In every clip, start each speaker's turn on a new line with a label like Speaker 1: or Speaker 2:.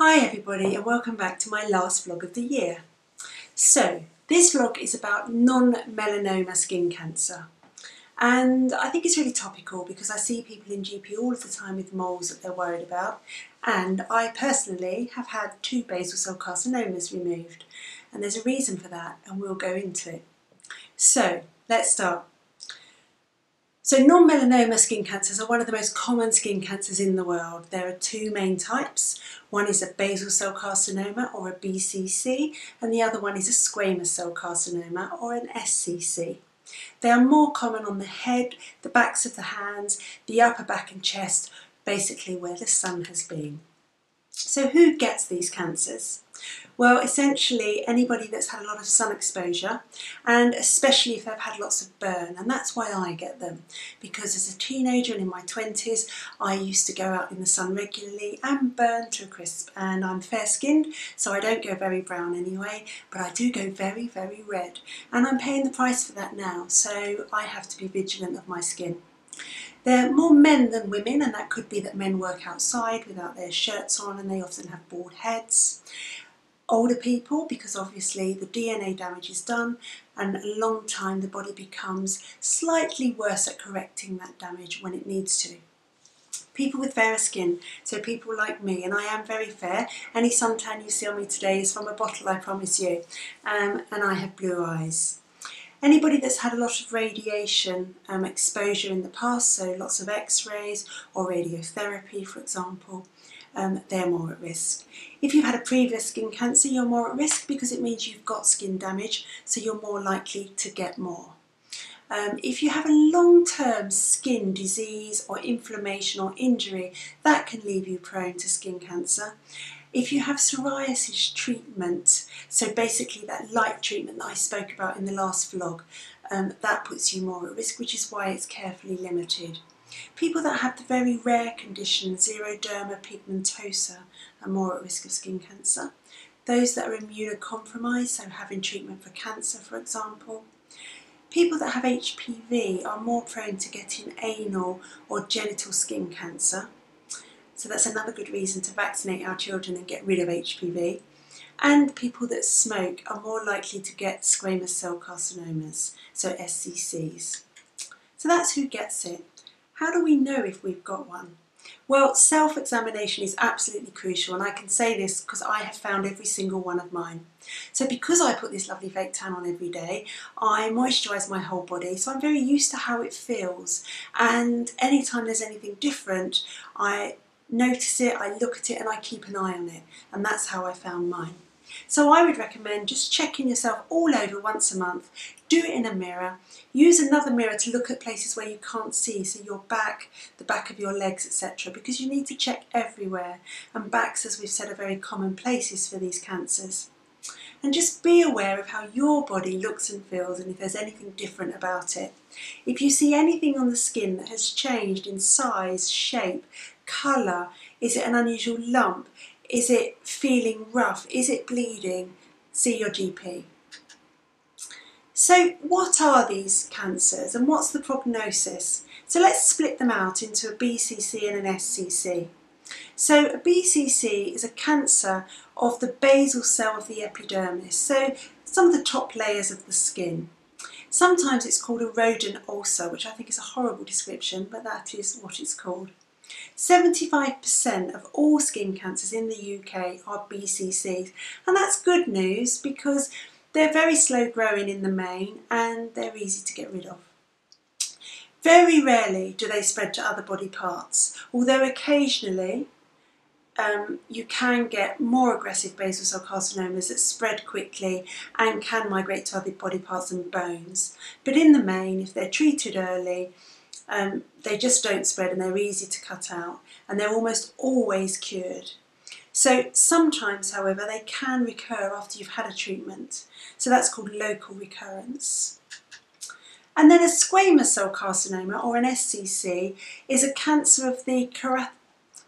Speaker 1: Hi everybody and welcome back to my last vlog of the year. So this vlog is about non-melanoma skin cancer and I think it's really topical because I see people in GP all of the time with moles that they're worried about and I personally have had two basal cell carcinomas removed and there's a reason for that and we'll go into it. So let's start. So non-melanoma skin cancers are one of the most common skin cancers in the world. There are two main types. One is a basal cell carcinoma or a BCC and the other one is a squamous cell carcinoma or an SCC. They are more common on the head, the backs of the hands, the upper back and chest, basically where the sun has been. So who gets these cancers? Well, essentially anybody that's had a lot of sun exposure and especially if they've had lots of burn and that's why I get them because as a teenager and in my 20s I used to go out in the sun regularly and burn to a crisp and I'm fair skinned so I don't go very brown anyway but I do go very very red and I'm paying the price for that now so I have to be vigilant of my skin. They're more men than women and that could be that men work outside without their shirts on and they often have bald heads. Older people because obviously the DNA damage is done and a long time the body becomes slightly worse at correcting that damage when it needs to. People with fairer skin, so people like me, and I am very fair. Any suntan you see on me today is from a bottle, I promise you. Um, and I have blue eyes. Anybody that's had a lot of radiation um, exposure in the past, so lots of x-rays or radiotherapy for example, um, they're more at risk. If you've had a previous skin cancer, you're more at risk because it means you've got skin damage, so you're more likely to get more. Um, if you have a long-term skin disease or inflammation or injury, that can leave you prone to skin cancer. If you have psoriasis treatment, so basically that light treatment that I spoke about in the last vlog, um, that puts you more at risk, which is why it's carefully limited. People that have the very rare condition, xeroderma pigmentosa, are more at risk of skin cancer. Those that are immunocompromised, so having treatment for cancer, for example. People that have HPV are more prone to getting anal or genital skin cancer. So that's another good reason to vaccinate our children and get rid of HPV. And people that smoke are more likely to get squamous cell carcinomas, so SCCs. So that's who gets it. How do we know if we've got one? Well, self-examination is absolutely crucial and I can say this because I have found every single one of mine. So because I put this lovely fake tan on every day, I moisturise my whole body so I'm very used to how it feels and anytime there's anything different I notice it, I look at it and I keep an eye on it and that's how I found mine. So I would recommend just checking yourself all over once a month, do it in a mirror, use another mirror to look at places where you can't see, so your back, the back of your legs etc because you need to check everywhere and backs as we've said are very common places for these cancers. And just be aware of how your body looks and feels and if there's anything different about it. If you see anything on the skin that has changed in size, shape, colour? Is it an unusual lump? Is it feeling rough? Is it bleeding? See your GP. So what are these cancers and what's the prognosis? So let's split them out into a BCC and an SCC. So a BCC is a cancer of the basal cell of the epidermis, so some of the top layers of the skin. Sometimes it's called a rodent ulcer, which I think is a horrible description, but that is what it's called. 75% of all skin cancers in the UK are BCCs and that's good news because they're very slow growing in the main and they're easy to get rid of. Very rarely do they spread to other body parts, although occasionally um, you can get more aggressive basal cell carcinomas that spread quickly and can migrate to other body parts and bones. But in the main, if they're treated early, um, they just don't spread and they're easy to cut out and they're almost always cured. So sometimes, however, they can recur after you've had a treatment. So that's called local recurrence. And then a squamous cell carcinoma, or an SCC, is a cancer of the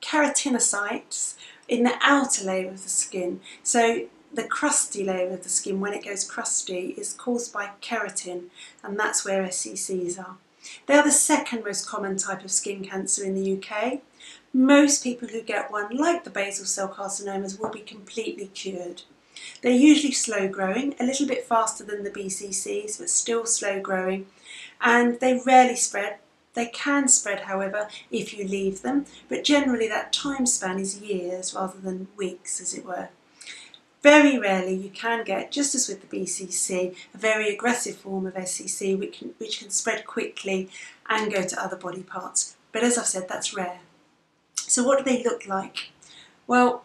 Speaker 1: keratinocytes in the outer layer of the skin. So the crusty layer of the skin, when it goes crusty, is caused by keratin, and that's where SCCs are. They are the second most common type of skin cancer in the UK, most people who get one, like the basal cell carcinomas, will be completely cured. They're usually slow growing, a little bit faster than the BCCs, but still slow growing, and they rarely spread. They can spread, however, if you leave them, but generally that time span is years rather than weeks, as it were. Very rarely you can get, just as with the BCC, a very aggressive form of SCC which can, which can spread quickly and go to other body parts. But as I've said, that's rare. So what do they look like? Well,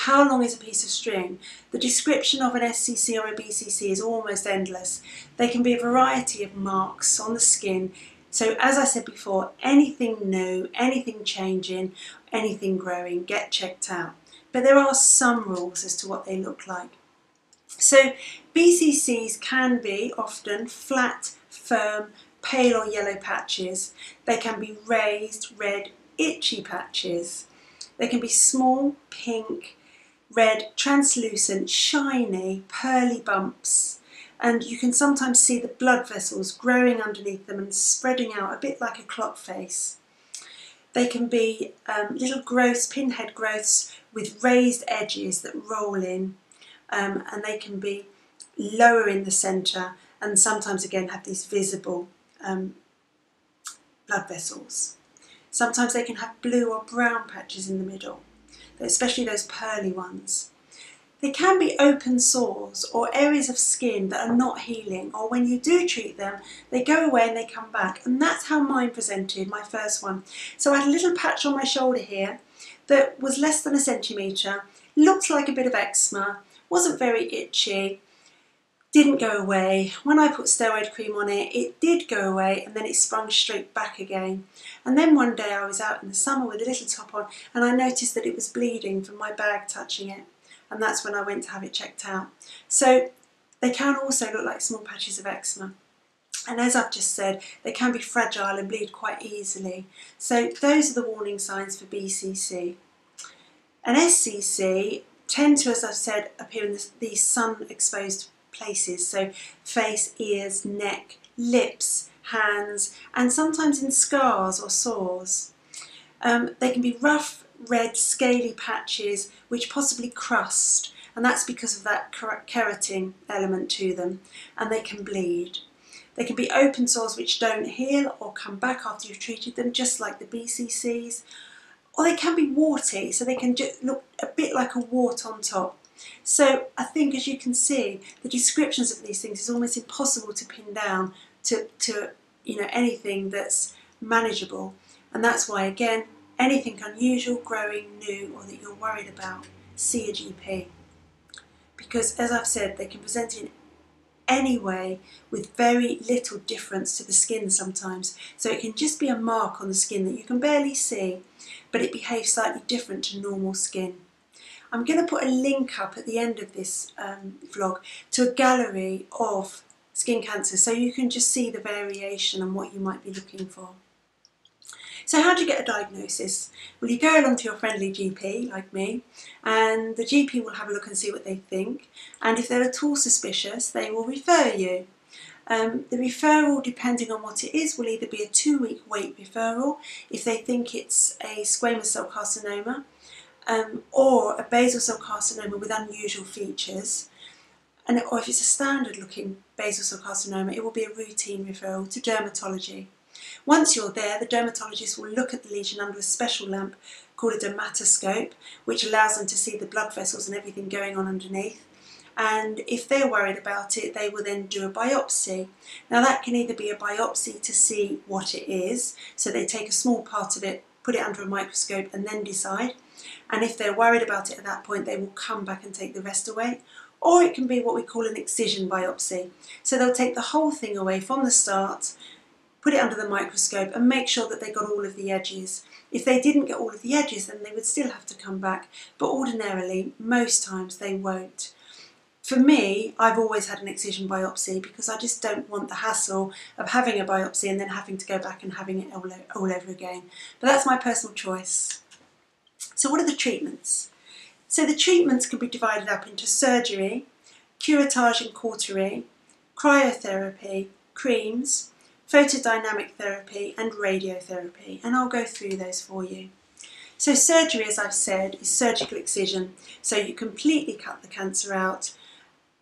Speaker 1: how long is a piece of string? The description of an SCC or a BCC is almost endless. They can be a variety of marks on the skin. So as I said before, anything new, anything changing, anything growing, get checked out. But there are some rules as to what they look like. So BCCs can be often flat, firm, pale or yellow patches. They can be raised, red, itchy patches. They can be small, pink, red, translucent, shiny, pearly bumps. And you can sometimes see the blood vessels growing underneath them and spreading out a bit like a clock face. They can be um, little growths, pinhead growths with raised edges that roll in um, and they can be lower in the centre and sometimes again have these visible um, blood vessels. Sometimes they can have blue or brown patches in the middle, especially those pearly ones. They can be open sores or areas of skin that are not healing, or when you do treat them, they go away and they come back. And that's how mine presented, my first one. So I had a little patch on my shoulder here that was less than a centimetre, looked like a bit of eczema, wasn't very itchy, didn't go away. When I put steroid cream on it, it did go away and then it sprung straight back again. And then one day I was out in the summer with a little top on and I noticed that it was bleeding from my bag touching it. And that's when I went to have it checked out. So they can also look like small patches of eczema. And as I've just said, they can be fragile and bleed quite easily. So those are the warning signs for BCC. And SCC tend to, as I've said, appear in these sun exposed places. So face, ears, neck, lips, hands, and sometimes in scars or sores. Um, they can be rough, red, scaly patches which possibly crust, and that's because of that keratin element to them, and they can bleed. They can be open sores which don't heal or come back after you've treated them, just like the BCCs, or they can be warty, so they can just look a bit like a wart on top. So I think, as you can see, the descriptions of these things is almost impossible to pin down to, to you know anything that's manageable, and that's why again anything unusual, growing, new, or that you're worried about, see a GP. Because as I've said, they can present in any way with very little difference to the skin sometimes. So it can just be a mark on the skin that you can barely see, but it behaves slightly different to normal skin. I'm going to put a link up at the end of this um, vlog to a gallery of skin cancer so you can just see the variation and what you might be looking for. So how do you get a diagnosis? Well, you go along to your friendly GP, like me, and the GP will have a look and see what they think. And if they're at all suspicious, they will refer you. Um, the referral, depending on what it is, will either be a two-week wait referral if they think it's a squamous cell carcinoma, um, or a basal cell carcinoma with unusual features, and or if it's a standard looking basal cell carcinoma, it will be a routine referral to dermatology. Once you're there, the dermatologist will look at the lesion under a special lamp called a dermatoscope, which allows them to see the blood vessels and everything going on underneath. And if they're worried about it, they will then do a biopsy. Now, that can either be a biopsy to see what it is, so they take a small part of it, put it under a microscope, and then decide. And if they're worried about it at that point, they will come back and take the rest away. Or it can be what we call an excision biopsy. So they'll take the whole thing away from the start, put it under the microscope, and make sure that they got all of the edges. If they didn't get all of the edges, then they would still have to come back. But ordinarily, most times they won't. For me, I've always had an excision biopsy because I just don't want the hassle of having a biopsy and then having to go back and having it all, all over again. But that's my personal choice. So what are the treatments? So the treatments can be divided up into surgery, curettage and cautery, cryotherapy, creams, photodynamic therapy and radiotherapy and I'll go through those for you. So surgery, as I've said, is surgical excision. So you completely cut the cancer out.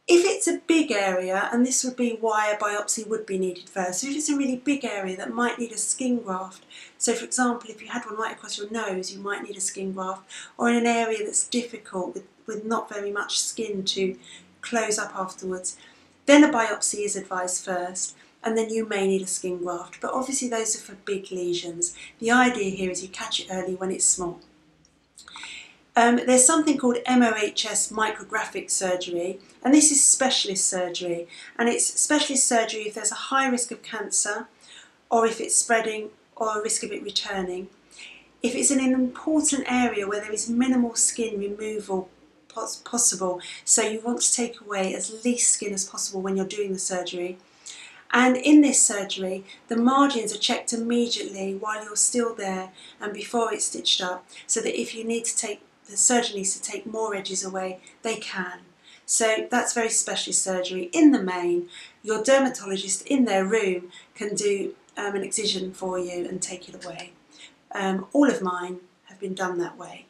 Speaker 1: If it's a big area, and this would be why a biopsy would be needed first, so if it's a really big area that might need a skin graft, so for example, if you had one right across your nose, you might need a skin graft, or in an area that's difficult with, with not very much skin to close up afterwards, then a biopsy is advised first and then you may need a skin graft. But obviously those are for big lesions. The idea here is you catch it early when it's small. Um, there's something called MOHS micrographic surgery, and this is specialist surgery. And it's specialist surgery if there's a high risk of cancer, or if it's spreading, or a risk of it returning. If it's in an important area where there is minimal skin removal possible, so you want to take away as least skin as possible when you're doing the surgery, and in this surgery, the margins are checked immediately while you're still there and before it's stitched up, so that if you need to take, the surgeon needs to take more edges away, they can. So that's very specialist surgery. In the main, your dermatologist in their room can do um, an excision for you and take it away. Um, all of mine have been done that way.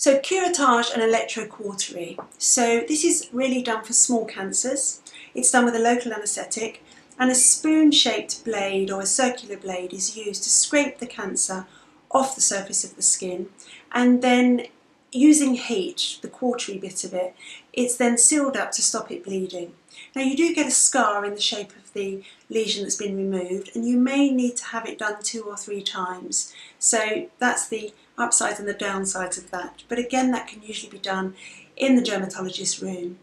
Speaker 1: So curettage and electrocautery. So this is really done for small cancers. It's done with a local anaesthetic and a spoon-shaped blade or a circular blade is used to scrape the cancer off the surface of the skin and then using heat, the cautery bit of it, it's then sealed up to stop it bleeding. Now you do get a scar in the shape of the lesion that's been removed and you may need to have it done two or three times. So that's the upsides and the downsides of that. But again, that can usually be done in the dermatologist's room.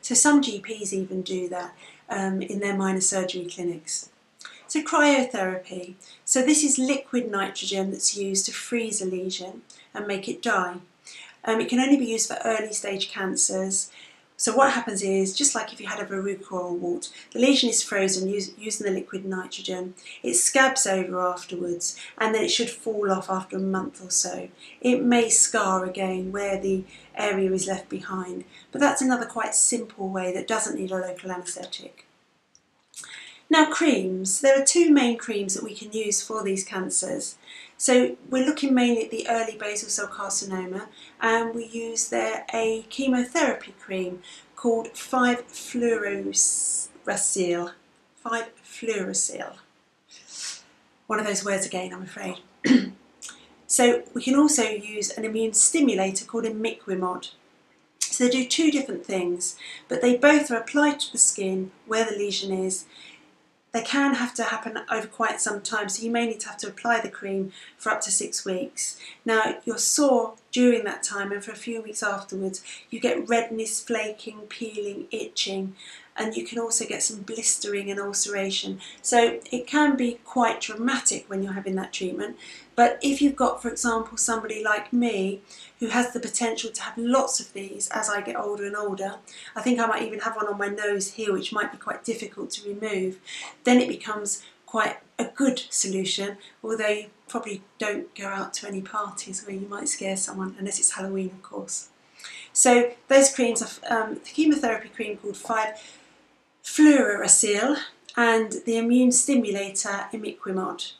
Speaker 1: So some GPs even do that um, in their minor surgery clinics. So cryotherapy. So this is liquid nitrogen that's used to freeze a lesion and make it die. Um, it can only be used for early stage cancers so what happens is, just like if you had a verruca or a wart, the lesion is frozen using the liquid nitrogen. It scabs over afterwards and then it should fall off after a month or so. It may scar again where the area is left behind, but that's another quite simple way that doesn't need a local anaesthetic. Now creams, there are two main creams that we can use for these cancers. So we're looking mainly at the early basal cell carcinoma and we use there a chemotherapy cream called 5-fluorouracil. 5-fluorouracil. One of those words again, I'm afraid. so we can also use an immune stimulator called imiquimod. So they do two different things, but they both are applied to the skin where the lesion is they can have to happen over quite some time, so you may need to have to apply the cream for up to six weeks. Now, you're sore during that time, and for a few weeks afterwards, you get redness, flaking, peeling, itching, and you can also get some blistering and ulceration. So it can be quite dramatic when you're having that treatment. But if you've got, for example, somebody like me who has the potential to have lots of these as I get older and older, I think I might even have one on my nose here which might be quite difficult to remove, then it becomes quite a good solution, although you probably don't go out to any parties where you might scare someone, unless it's Halloween of course. So those creams are um, the chemotherapy cream called 5 fluorouracil and the immune stimulator imiquimod.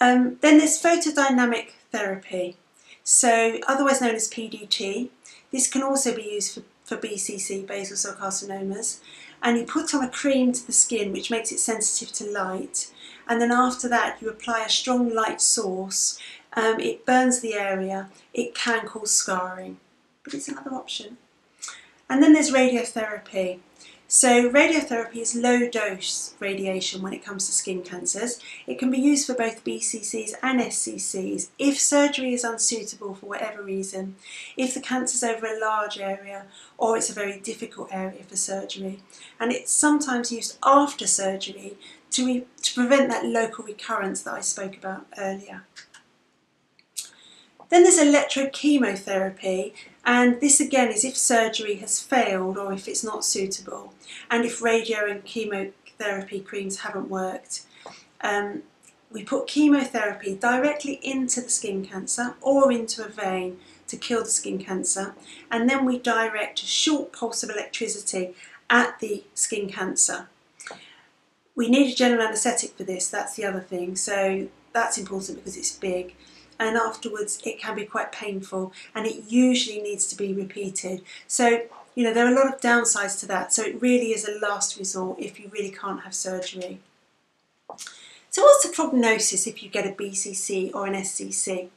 Speaker 1: Um, then there's photodynamic therapy, so otherwise known as PDT. This can also be used for, for BCC, basal cell carcinomas, and you put on a cream to the skin which makes it sensitive to light, and then after that you apply a strong light source. Um, it burns the area, it can cause scarring, but it's another option. And then there's radiotherapy. So radiotherapy is low dose radiation when it comes to skin cancers. It can be used for both BCCs and SCCs if surgery is unsuitable for whatever reason, if the cancer is over a large area or it's a very difficult area for surgery. And it's sometimes used after surgery to, to prevent that local recurrence that I spoke about earlier. Then there's electrochemotherapy, and this again is if surgery has failed or if it's not suitable, and if radio and chemotherapy creams haven't worked. Um, we put chemotherapy directly into the skin cancer or into a vein to kill the skin cancer, and then we direct a short pulse of electricity at the skin cancer. We need a general anaesthetic for this, that's the other thing. So that's important because it's big and afterwards it can be quite painful and it usually needs to be repeated. So, you know, there are a lot of downsides to that. So it really is a last resort if you really can't have surgery. So what's the prognosis if you get a BCC or an SCC?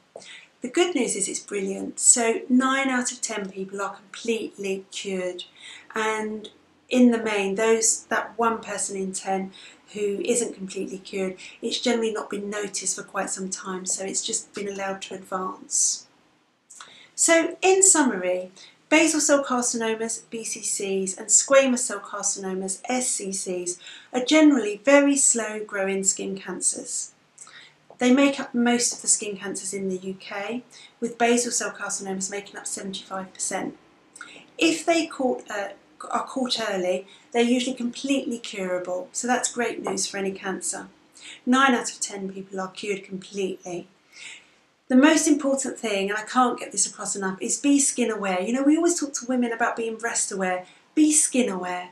Speaker 1: The good news is it's brilliant. So 9 out of 10 people are completely cured and in the main, those that one person in 10 who isn't completely cured, it's generally not been noticed for quite some time, so it's just been allowed to advance. So in summary, basal cell carcinomas, BCCs, and squamous cell carcinomas, SCCs, are generally very slow growing skin cancers. They make up most of the skin cancers in the UK, with basal cell carcinomas making up 75%. If they caught, uh, are caught early, they're usually completely curable, so that's great news for any cancer. 9 out of 10 people are cured completely. The most important thing, and I can't get this across enough, is be skin aware. You know, we always talk to women about being breast aware. Be skin aware.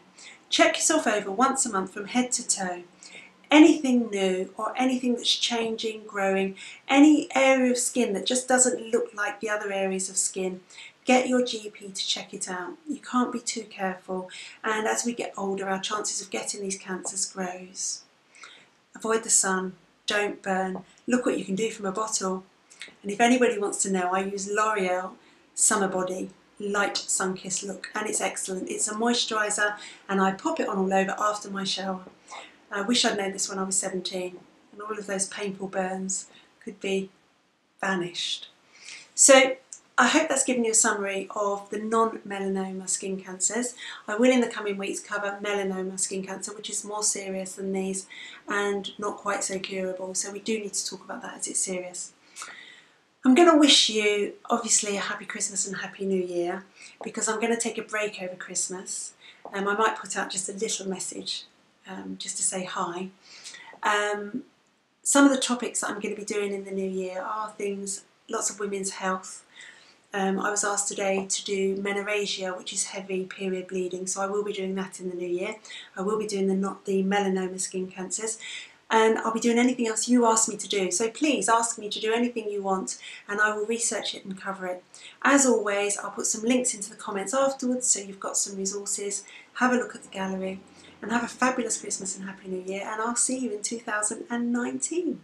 Speaker 1: Check yourself over once a month from head to toe. Anything new or anything that's changing, growing, any area of skin that just doesn't look like the other areas of skin, Get your GP to check it out. You can't be too careful and as we get older our chances of getting these cancers grows. Avoid the sun, don't burn, look what you can do from a bottle. And if anybody wants to know, I use L'Oreal Summer Body Light Sun Kiss Look and it's excellent. It's a moisturiser and I pop it on all over after my shower. I wish I'd known this when I was 17 and all of those painful burns could be vanished. So I hope that's given you a summary of the non-melanoma skin cancers. I will in the coming weeks cover melanoma skin cancer, which is more serious than these and not quite so curable. So we do need to talk about that as it's serious. I'm going to wish you obviously a happy Christmas and happy New Year because I'm going to take a break over Christmas. Um, I might put out just a little message um, just to say hi. Um, some of the topics that I'm going to be doing in the new year are things, lots of women's health, um, I was asked today to do menorrhagia, which is heavy period bleeding, so I will be doing that in the new year. I will be doing the not the melanoma skin cancers, and I'll be doing anything else you ask me to do. So please ask me to do anything you want, and I will research it and cover it. As always, I'll put some links into the comments afterwards, so you've got some resources. Have a look at the gallery, and have a fabulous Christmas and Happy New Year, and I'll see you in 2019.